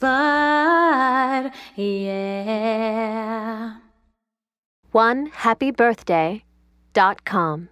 spot. Yeah. One happy birthday dot com.